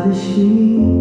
我的心。